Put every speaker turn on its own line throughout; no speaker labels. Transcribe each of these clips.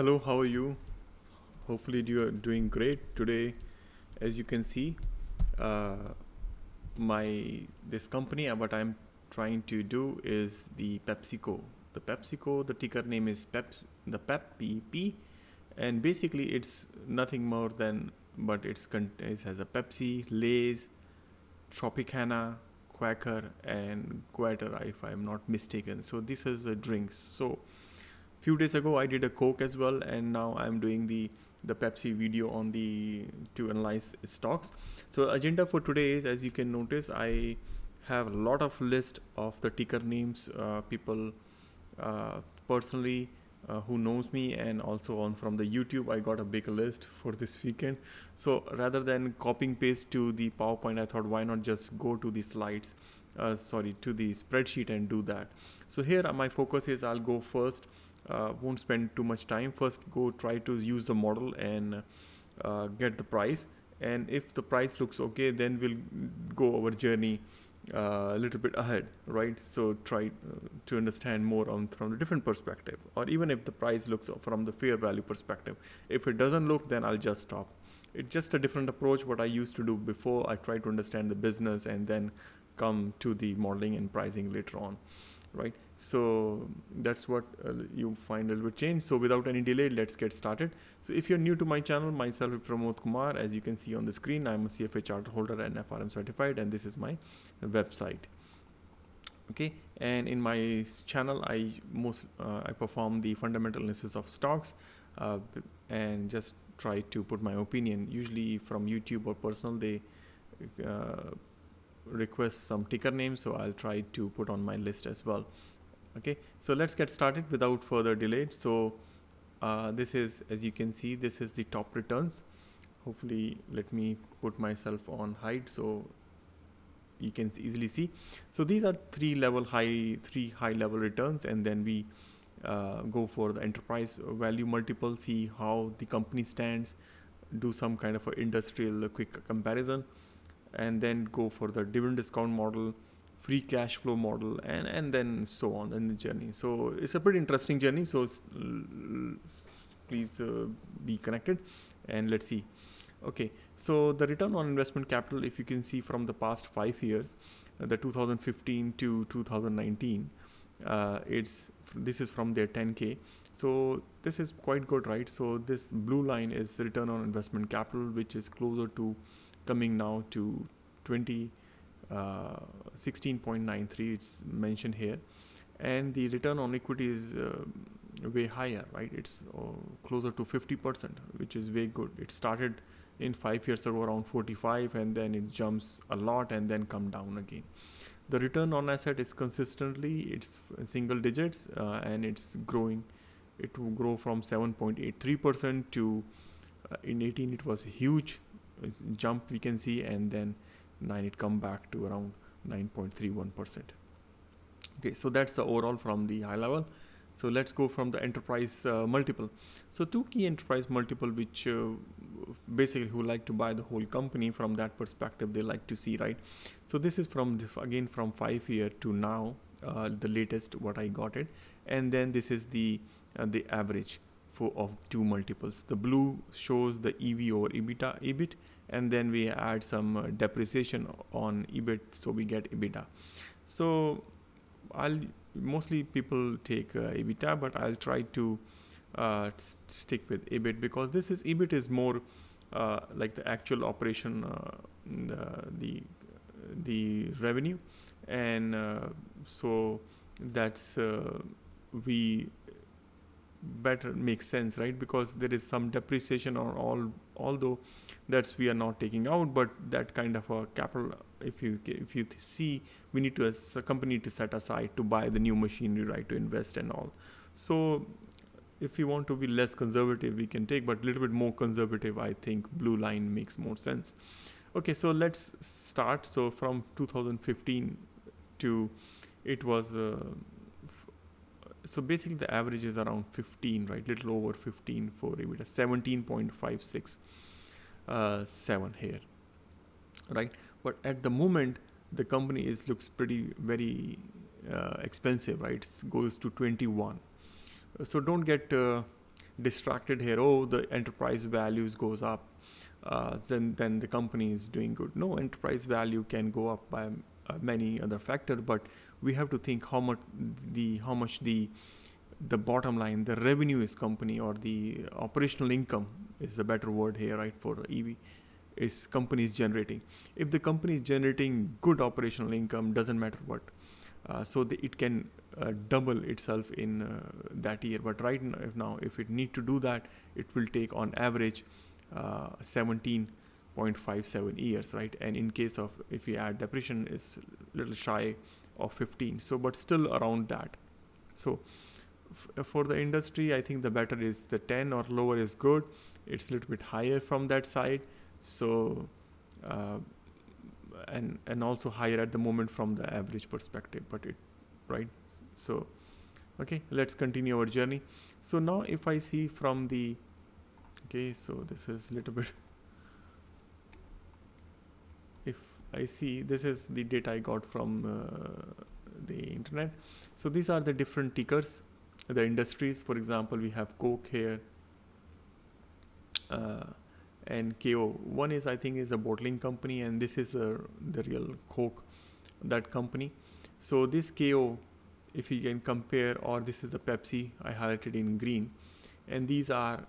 Hello, how are you? Hopefully you are doing great today. As you can see, uh, my this company, uh, what I'm trying to do is the PepsiCo. The PepsiCo, the ticker name is Pep, the Pep PP, and basically it's nothing more than, but it's it has a Pepsi, Lay's, Tropicana, Quaker, and Quater, if I'm not mistaken. So this is a drinks. So few days ago I did a Coke as well, and now I'm doing the the Pepsi video on the to analyze stocks. So agenda for today is, as you can notice, I have a lot of list of the ticker names, uh, people uh, personally uh, who knows me, and also on from the YouTube. I got a big list for this weekend. So rather than copying paste to the PowerPoint, I thought why not just go to the slides. Uh, sorry to the spreadsheet and do that so here uh, my focus is I'll go first uh, won't spend too much time. First go try to use the model and uh, get the price. And if the price looks okay then we'll go our journey uh, a little bit ahead right? So try uh, to understand more on from a different perspective. Or even if the price looks from the fair value perspective. If it doesn't look then i'll just stop. It's just a different approach what i used to do before. I try to understand the business and then come to the modeling and pricing later on right so that's what uh, you find a little bit change so without any delay let's get started. So if you're new to my channel myself Pramod Kumar. As you can see on the screen I'm a CFA charter holder and FRM certified and this is my website. Okay? And in my channel I most uh, I perform the fundamental analysis of stocks uh, and just try to put my opinion. Usually from YouTube or personal they uh, request some ticker names so I'll try to put on my list as well okay so let's get started without further delay. So uh, this is as you can see this is the top returns. Hopefully let me put myself on hide so you can easily see. So these are three level high three high level returns and then we uh, go for the enterprise value multiple see how the company stands do some kind of a industrial quick comparison and then go for the dividend discount model free cash flow model and and then so on in the journey. So it's a pretty interesting journey. So please uh, be connected and let's see. Okay. So the return on investment capital if you can see from the past five years uh, the 2015 to 2019 uh, it's this is from their 10k so this is quite good right? So this blue line is return on investment capital which is closer to coming now to 20 uh, 16.93 it's mentioned here. And the return on equity is uh, way higher right? It's uh, closer to 50% which is very good. It started in 5 years ago around 45 and then it jumps a lot and then come down again. The return on asset is consistently it's single digits uh, and it's growing. It will grow from 7.83% to uh, in 18 it was huge jump we can see and then 9 it come back to around 9.31 percent. Okay so that's the overall from the high level. So let's go from the enterprise uh, multiple. So two key enterprise multiple which uh, basically who like to buy the whole company from that perspective they like to see right? So this is from again from five year to now uh, the latest what i got it. And then this is the uh, the average for of two multiples. The blue shows the ev over ebitda ebit and then we add some uh, depreciation on EBIT so we get EBITDA. So I'll mostly people take uh, EBITDA but I'll try to uh, stick with EBIT because this is EBIT is more uh, like the actual operation uh, the, the, the revenue and uh, so that's we better makes sense right because there is some depreciation on all although that's we are not taking out but that kind of a capital if you if you see we need to as a company to set aside to buy the new machinery right to invest and all. So if you want to be less conservative we can take but a little bit more conservative i think blue line makes more sense. Okay so let's start. So from 2015 to it was uh, so basically the average is around 15 right? Little over 15 for EBITDA 17.56 uh, 7 here right? But at the moment the company is looks pretty very uh, expensive right? It goes to 21 so don't get uh, distracted here. Oh the enterprise values goes up uh, then then the company is doing good. No enterprise value can go up by uh, many other factor but we have to think how much the how much the the bottom line the revenue is company or the operational income is the better word here right for ev is company is generating. If the company is generating good operational income doesn't matter what uh, so the, it can uh, double itself in uh, that year. But right now if, now if it need to do that it will take on average uh, 17.57 years right? And in case of if we add depreciation is little shy of 15 so but still around that. So for the industry i think the better is the 10 or lower is good. It's a little bit higher from that side. So uh, and and also higher at the moment from the average perspective but it right? So okay let's continue our journey. So now if i see from the okay so this is a little bit if i see this is the data i got from uh, the internet so these are the different tickers the industries for example we have coke here uh, and KO. One is I think is a bottling company, and this is a, the real Coke, that company. So this KO, if you can compare, or this is the Pepsi I highlighted in green, and these are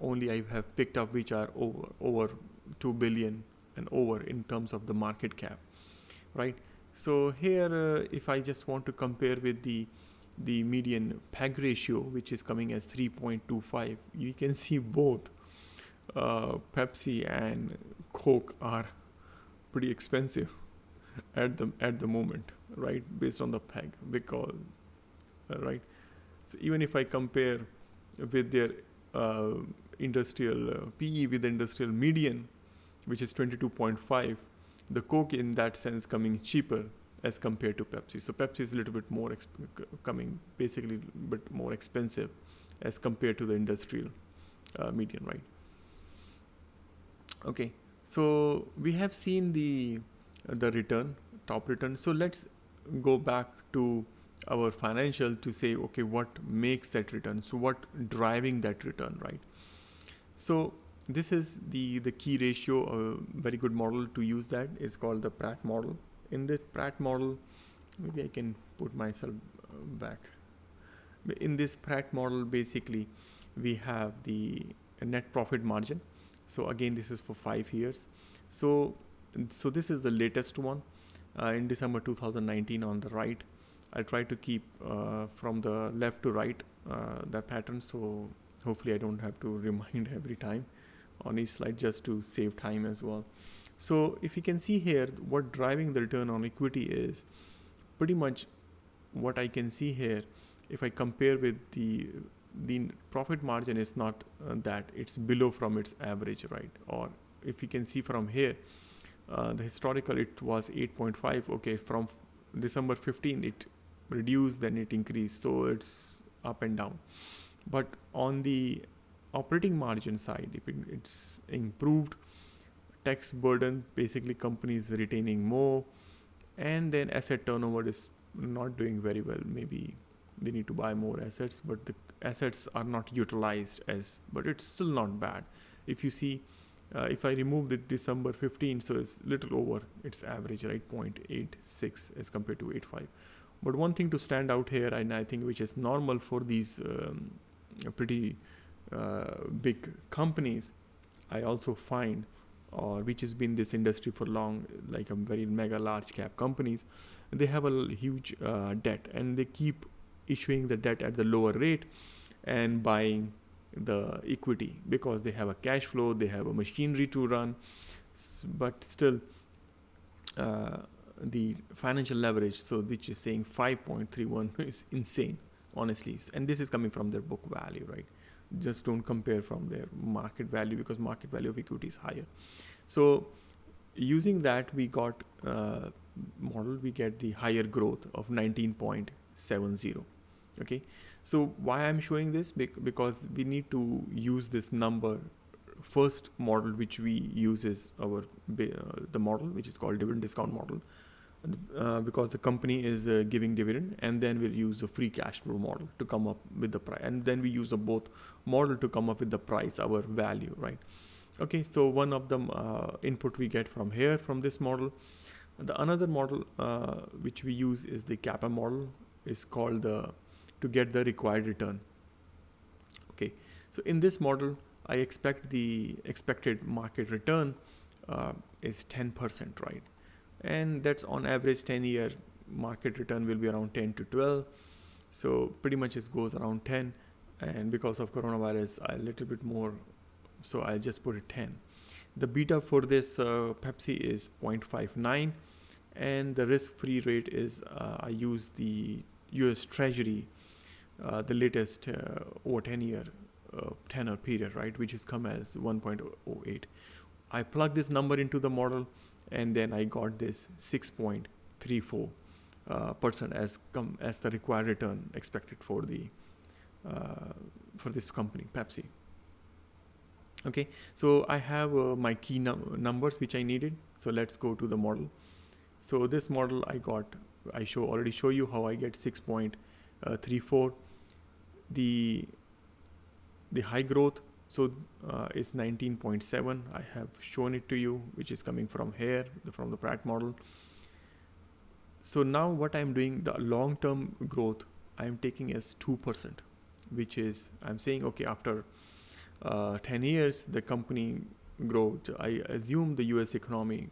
only I have picked up which are over over two billion and over in terms of the market cap, right? So here, uh, if I just want to compare with the the median PEG ratio, which is coming as 3.25, you can see both uh, Pepsi and Coke are pretty expensive at the at the moment, right? Based on the PEG, because uh, right. So even if I compare with their uh, industrial uh, PE with the industrial median, which is 22.5, the Coke in that sense coming cheaper as compared to Pepsi. So Pepsi is a little bit more coming basically a bit more expensive as compared to the industrial uh, median, right? okay so we have seen the the return top return so let's go back to our financial to say okay what makes that return so what driving that return right so this is the the key ratio a very good model to use that. Is called the PRAT model. In the PRAT model maybe i can put myself uh, back. In this PRAT model basically we have the net profit margin. So again this is for five years. So so this is the latest one uh, in december 2019 on the right. I try to keep uh, from the left to right uh, that pattern. So hopefully i don't have to remind every time on each slide just to save time as well. So if you can see here what driving the return on equity is pretty much what i can see here if i compare with the the profit margin is not uh, that it's below from its average right? Or if you can see from here uh, the historical it was 8.5 okay from december 15 it reduced then it increased so it's up and down. But on the operating margin side if it, it's improved tax burden basically companies retaining more and then asset turnover is not doing very well. Maybe they need to buy more assets but the assets are not utilized as but it's still not bad. If you see uh, if I remove the December 15 so it's little over its average right 0.86 as compared to 8.5 but one thing to stand out here and I think which is normal for these um, pretty uh, big companies I also find or which has been this industry for long like a very mega large cap companies they have a huge uh, debt and they keep issuing the debt at the lower rate and buying the equity because they have a cash flow, they have a machinery to run, but still uh, the financial leverage, so which is saying 5.31 is insane, honestly. And this is coming from their book value, right? Just don't compare from their market value because market value of equity is higher. So using that, we got uh, model, we get the higher growth of 19.70 okay? So why i'm showing this? Because we need to use this number first model which we use is our uh, the model which is called dividend discount model uh, because the company is uh, giving dividend and then we'll use the free cash flow model to come up with the price and then we use the both model to come up with the price our value right? Okay so one of the uh, input we get from here from this model. The another model uh, which we use is the CAPM model is called the to get the required return. Okay so in this model i expect the expected market return uh, is 10% right and that's on average 10 year market return will be around 10 to 12 so pretty much it goes around 10 and because of coronavirus a little bit more. So I'll just put it 10 the beta for this uh, pepsi is 0.59 and the risk free rate is uh, i use the us treasury uh, the latest uh, over 10 year uh, tenor period right which is come as 1.08 i plug this number into the model and then I got this 6.34 uh, percent as com- as the required return expected for the uh, for this company Pepsi. Okay, so I have uh, my key num- numbers which I needed. So let's go to the model. So this model I got, I show already show you how I get 6.34. The the high growth so uh, it's 19.7 i have shown it to you which is coming from here from the PRAT model. So now what i'm doing the long term growth i'm taking as 2% which is i'm saying okay after uh, 10 years the company growth i assume the us economy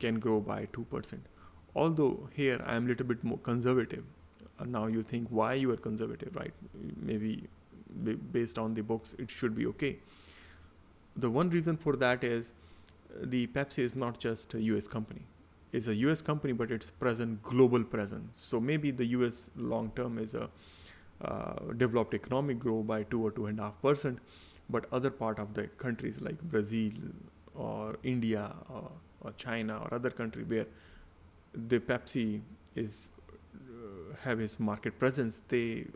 can grow by 2% although here i'm a little bit more conservative. Uh, now you think why you are conservative right? Maybe based on the books, it should be okay. The one reason for that is uh, the Pepsi is not just a US company. It's a US company, but it's present global presence. So maybe the US long term is a uh, developed economic grow by two or two and a half percent, but other part of the countries like Brazil or India or, or China or other country where the Pepsi is uh, have its market presence, they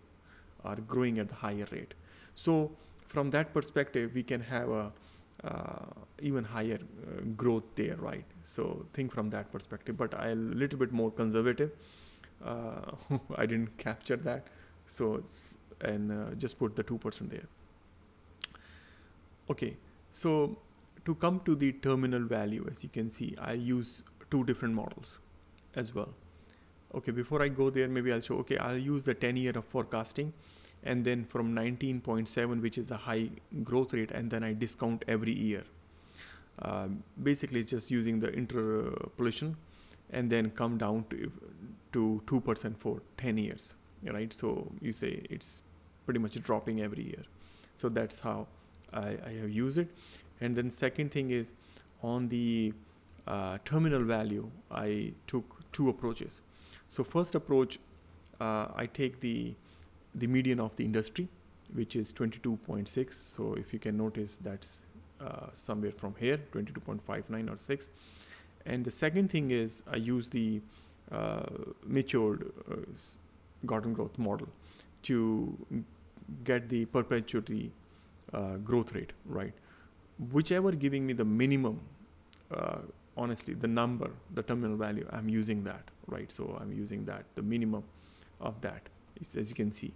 are growing at the higher rate. So from that perspective, we can have a uh, even higher uh, growth there, right? So think from that perspective. But I'm a little bit more conservative. Uh, I didn't capture that, so and uh, just put the two percent there. Okay, so to come to the terminal value, as you can see, I use two different models as well okay before i go there maybe i'll show okay i'll use the 10 year of forecasting and then from 19.7 which is the high growth rate and then i discount every year. Uh, basically it's just using the interpolation and then come down to to 2% for 10 years right? So you say it's pretty much dropping every year. So that's how i, I have used it. And then second thing is on the uh, terminal value i took two approaches so first approach, uh, I take the the median of the industry, which is 22.6. So if you can notice, that's uh, somewhere from here, 22.59 or 6. And the second thing is I use the uh, matured uh, Gordon growth model to get the perpetuity uh, growth rate, right? Whichever giving me the minimum uh, honestly the number the terminal value i'm using that right? So i'm using that the minimum of that as you can see.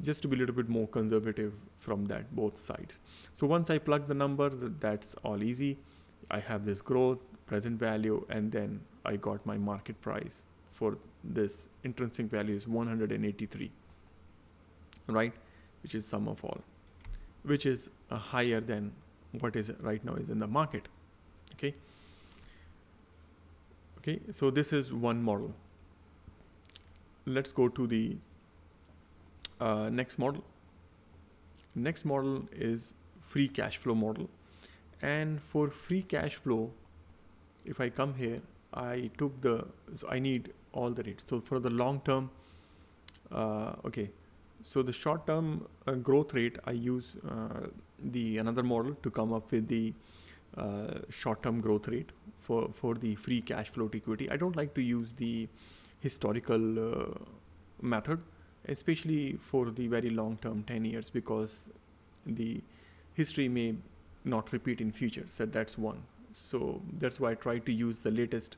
Just to be a little bit more conservative from that both sides. So once i plug the number that's all easy. I have this growth present value and then i got my market price for this intrinsic value is 183 right? Which is sum of all which is uh, higher than what is right now is in the market okay Okay, so this is one model. Let's go to the uh, next model. Next model is free cash flow model. And for free cash flow, if I come here, I took the, so I need all the rates. So for the long term, uh, okay, so the short term uh, growth rate, I use uh, the another model to come up with the uh, short-term growth rate for, for the free cash flow to equity. I don't like to use the historical uh, method, especially for the very long-term 10 years because the history may not repeat in future. So that's one. So that's why I try to use the latest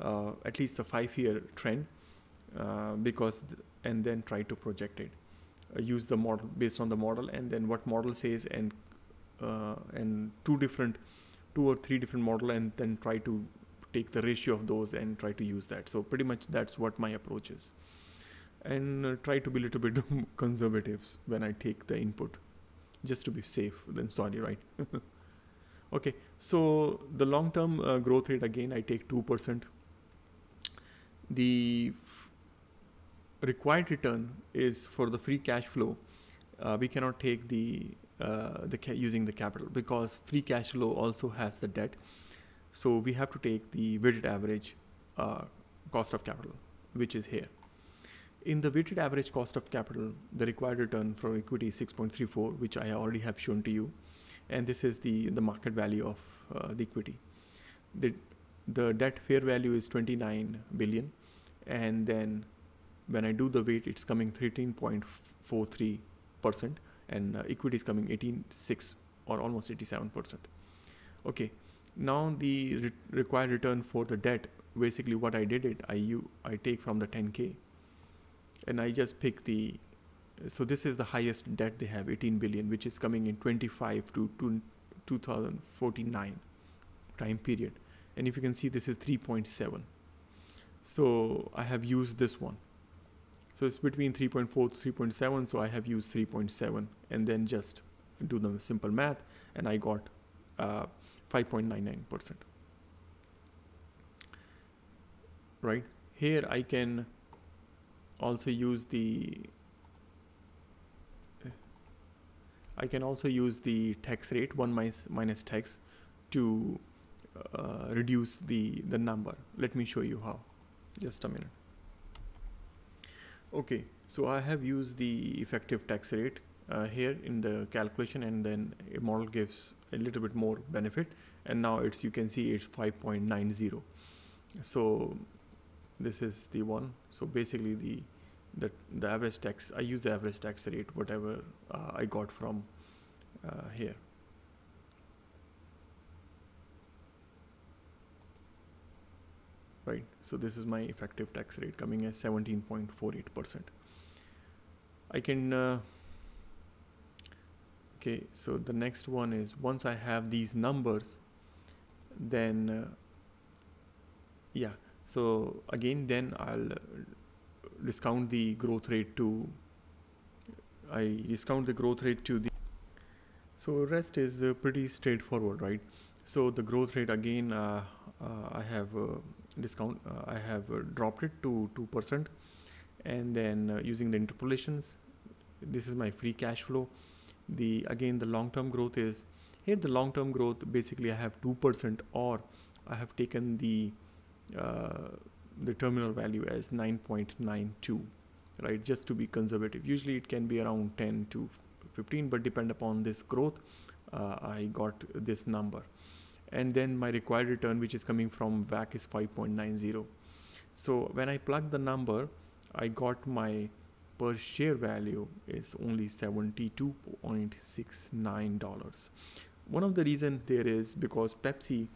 uh, at least the five year trend uh, because th- and then try to project it uh, use the model based on the model and then what model says and uh, and two different two or three different model and then try to take the ratio of those and try to use that. So pretty much that's what my approach is. And uh, try to be a little bit conservative when i take the input just to be safe. Then sorry right? Okay so the long term uh, growth rate again i take 2% the required return is for the free cash flow. Uh, we cannot take the uh, the using the capital because free cash flow also has the debt. So we have to take the weighted average uh, cost of capital which is here. In the weighted average cost of capital the required return for equity is 6.34 which i already have shown to you. And this is the the market value of uh, the equity. The the debt fair value is 29 billion. And then when i do the weight it's coming 13.43 percent and uh, equity is coming 186 or almost 87 percent. Okay now the re- required return for the debt basically what i did it i take from the 10k and i just pick the so this is the highest debt they have 18 billion which is coming in 25 to, to 2049 time period. And if you can see this is 3.7 so i have used this one so it's between 3.4 to 3.7 so i have used 3.7 and then just do the simple math and i got uh, 5.99% right? Here i can also use the I can also use the tax rate 1 minus, minus tax to uh, reduce the the number. Let me show you how. Just a minute okay so I have used the effective tax rate uh, here in the calculation and then a model gives a little bit more benefit. And now it's you can see it's 5.90 so this is the one. So basically the the, the average tax i use the average tax rate whatever uh, i got from uh, here right? So this is my effective tax rate coming as 17.48 percent. I can uh, okay so the next one is once i have these numbers then uh, yeah so again then i'll discount the growth rate to I discount the growth rate to the so rest is uh, pretty straightforward right? So the growth rate again uh, uh, I have uh, discount uh, I have uh, dropped it to 2% and then using the interpolations this is my free cash flow. The again the long term growth is here the long term growth basically I have 2% or I have taken the the terminal value as 9.92 right? Just to be conservative. Usually it can be around 10 to 15 but depend upon this growth uh, i got this number and then my required return which is coming from WACC is 5.90 so when i plug the number i got my per share value is only 72.69 dollars. One of the reason there is because pepsi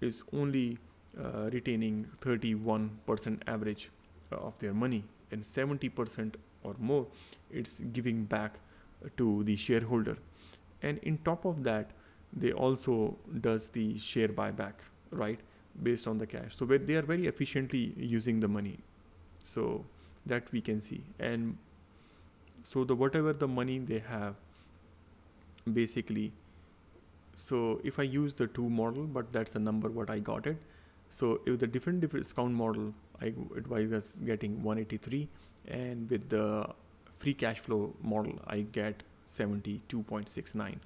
is only uh, retaining 31% average uh, of their money and 70% or more it's giving back to the shareholder. And in top of that they also does the share buyback right based on the cash. So they are very efficiently using the money. So that we can see. And so the whatever the money they have basically so if i use the two model but that's the number what i got it. So if the dividend discount model, I it was getting 183, and with the free cash flow model, I get 72.69.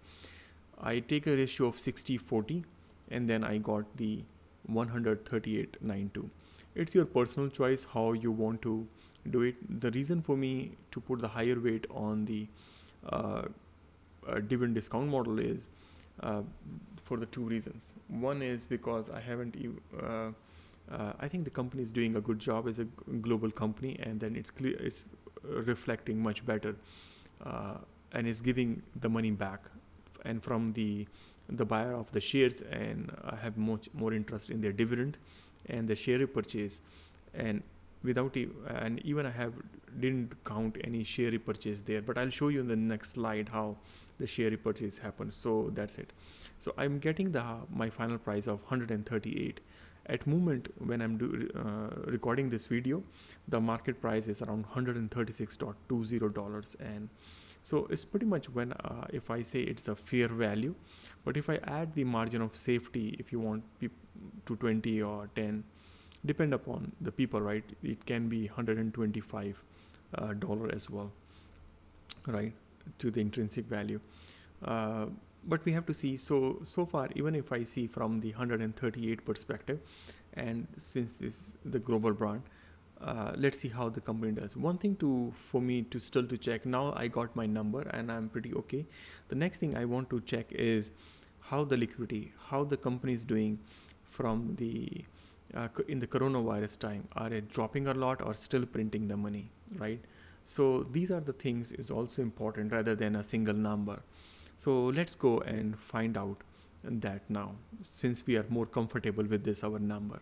I take a ratio of 60-40, and then I got the 138.92. It's your personal choice how you want to do it. The reason for me to put the higher weight on the uh, uh, dividend discount model is uh, for the two reasons. One is because I haven't. Uh, uh, I think the company is doing a good job as a global company, and then it's clear it's reflecting much better, uh, and is giving the money back, and from the the buyer of the shares, and I have much more interest in their dividend, and the share repurchase. And without e- and even I have didn't count any share repurchase there but I'll show you in the next slide how the share repurchase happened. So that's it. So I'm getting the my final price of 138 at moment when I'm do, uh, recording this video the market price is around 136.20 dollars and so it's pretty much when uh, if I say it's a fair value but if I add the margin of safety if you want to 20 or 10 depend upon the people right? It can be 125 uh, dollar as well right to the intrinsic value. Uh, but we have to see so so far even if i see from the 138 perspective and since this the global brand uh, let's see how the company does. One thing to for me to still to check now i got my number and i'm pretty okay. The next thing i want to check is how the liquidity how the company is doing from the uh, in the coronavirus time. Are it dropping a lot or still printing the money right? So these are the things is also important rather than a single number. So let's go and find out that now since we are more comfortable with this our number.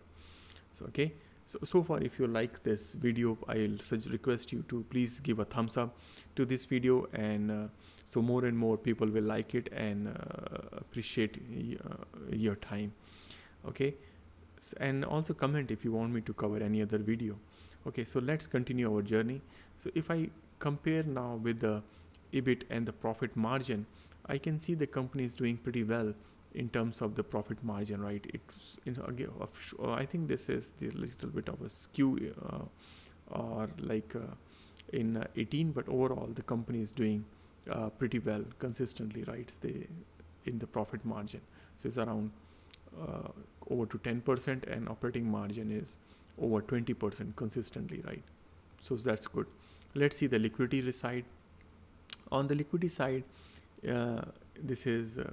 So okay so so far if you like this video i'll request you to please give a thumbs up to this video and uh, so more and more people will like it and uh, appreciate uh, your time. Okay? And also comment if you want me to cover any other video. Okay? So let's continue our journey. So if i compare now with the ebit and the profit margin i can see the company is doing pretty well in terms of the profit margin right it's you again i think this is the little bit of a skew uh, or like uh, in uh, 18 but overall the company is doing uh, pretty well consistently right they in the profit margin so it's around uh, over to 10% and operating margin is over 20% consistently, right? So that's good. Let's see the liquidity side. On the liquidity side, uh, this is uh,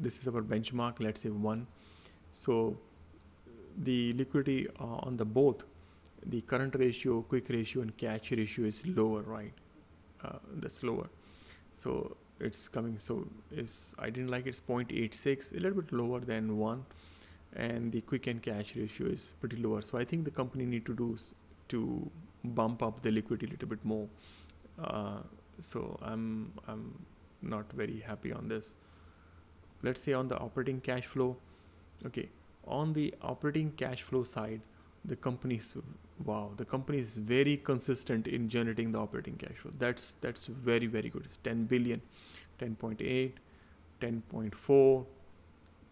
this is our benchmark. Let's say one. So the liquidity uh, on the both the current ratio, quick ratio, and cash ratio is lower, right? Uh, that's lower. So it's coming. So is I didn't like it's 0.86, a little bit lower than one and the quick and cash ratio is pretty lower. So I think the company need to do to bump up the liquidity a little bit more. Uh, so I'm I'm not very happy on this. Let's say on the operating cash flow. Okay, on the operating cash flow side, the company's wow, the company is very consistent in generating the operating cash flow. That's that's very very good. It's 10 billion, 10.8, 10.4,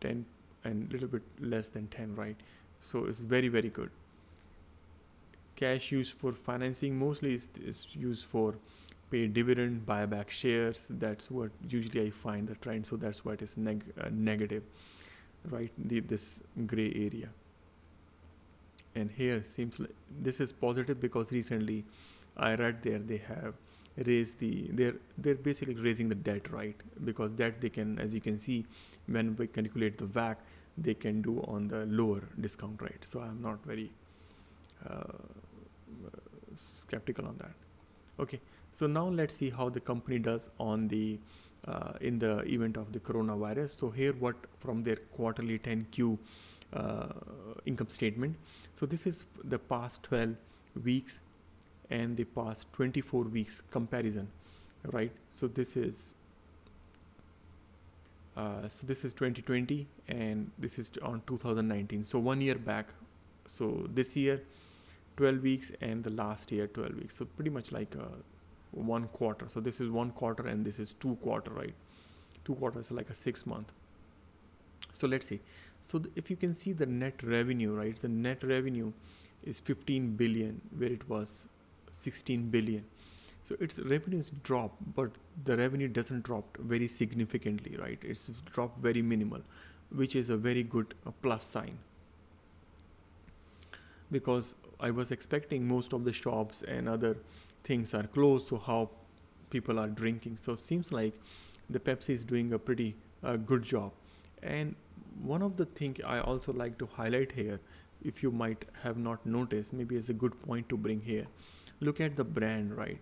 10 and a little bit less than 10 right so it's very very good cash used for financing mostly is, is used for pay dividend buyback shares. That's what usually i find the trend. So that's why it is neg- uh, negative right? The, this gray area. And here seems like this is positive because recently i read there they have raised the they're they're basically raising the debt right? Because that they can as you can see when we calculate the WACC they can do on the lower discount rate. So I'm not very uh, skeptical on that. Okay, so now let's see how the company does on the uh, in the event of the coronavirus. So here, what from their quarterly 10Q uh, income statement. So this is the past 12 weeks and the past 24 weeks comparison, right? So this is uh, so this is 2020 and this is on 2019 so one year back so this year 12 weeks and the last year 12 weeks so pretty much like one quarter. So this is one quarter and this is two quarter right? Two quarters like a six month. So let's see. So if you can see the net revenue right? The net revenue is 15 billion where it was 16 billion. So its revenues drop but the revenue doesn't drop very significantly right? It's dropped very minimal which is a very good uh, plus sign. Because i was expecting most of the shops and other things are closed so how people are drinking. So it seems like the pepsi is doing a pretty uh, good job. And one of the thing i also like to highlight here if you might have not noticed maybe it's a good point to bring here. Look at the brand right?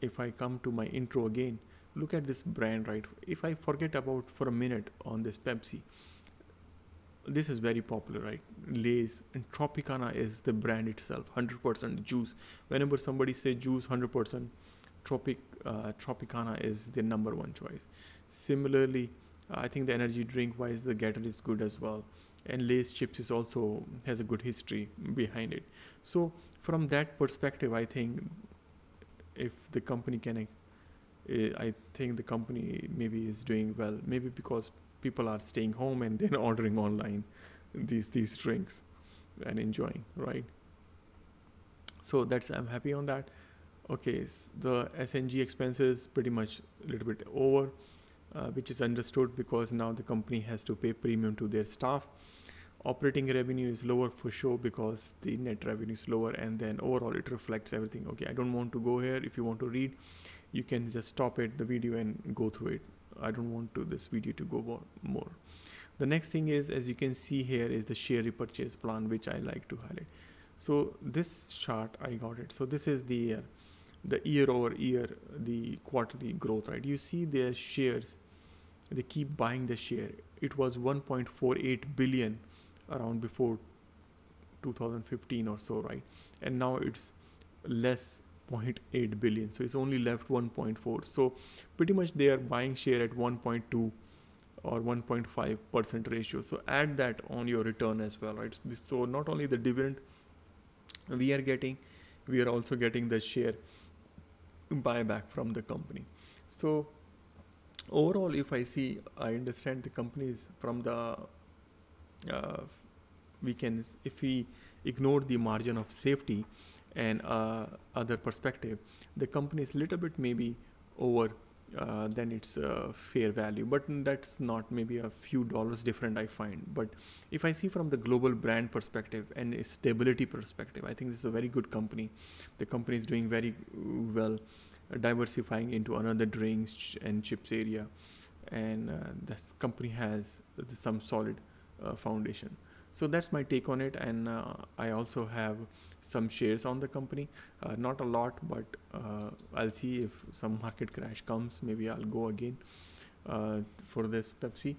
If I come to my intro again, look at this brand, right? If I forget about for a minute on this Pepsi, this is very popular, right? Lay's and Tropicana is the brand itself, 100% juice. Whenever somebody say juice, 100% Tropic uh, Tropicana is the number one choice. Similarly, I think the energy drink wise, the Gator is good as well, and Lay's chips is also has a good history behind it. So from that perspective, I think if the company can, uh, I think the company maybe is doing well. Maybe because people are staying home and then ordering online these these drinks and enjoying, right? So that's I'm happy on that. Okay, so the SNG expenses pretty much a little bit over uh, which is understood because now the company has to pay premium to their staff. Operating revenue is lower for sure because the net revenue is lower, and then overall it reflects everything. Okay, I don't want to go here. If you want to read, you can just stop it the video and go through it. I don't want to this video to go more. The next thing is, as you can see here, is the share repurchase plan, which I like to highlight. So this chart, I got it. So this is the uh, the year over year, the quarterly growth, right? You see their shares they keep buying the share it was 1.48 billion around before 2015 or so right and now it's less 0.8 billion. So it's only left 1.4 so pretty much they are buying share at 1.2 or 1.5 percent ratio. So add that on your return as well right? So not only the dividend we are getting we are also getting the share buyback from the company. So overall, if I see, I understand the companies from the uh, we can if we ignore the margin of safety and uh, other perspective, the company is little bit maybe over uh, than its uh, fair value but that's not maybe a few dollars different i find. But if i see from the global brand perspective and stability perspective i think this is a very good company. The company is doing very well diversifying into another drinks and chips area and uh, this company has some solid uh, foundation so that's my take on it and uh, i also have some shares on the company. Uh, not a lot but uh, i'll see if some market crash comes maybe i'll go again uh, for this pepsi.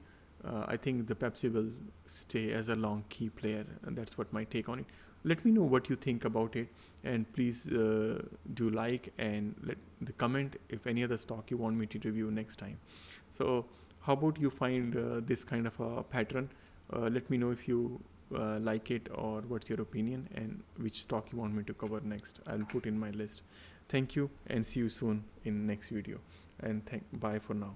I think the pepsi will stay as a long key player and that's what my take on it. Let me know what you think about it and please uh, do like and let the comment if any other stock you want me to review next time. So how about you find uh, this kind of a pattern? uh, let me know if you uh, like it or what's your opinion and which stock you want me to cover next. I'll put in my list. Thank you and see you soon in next video. And thank bye for now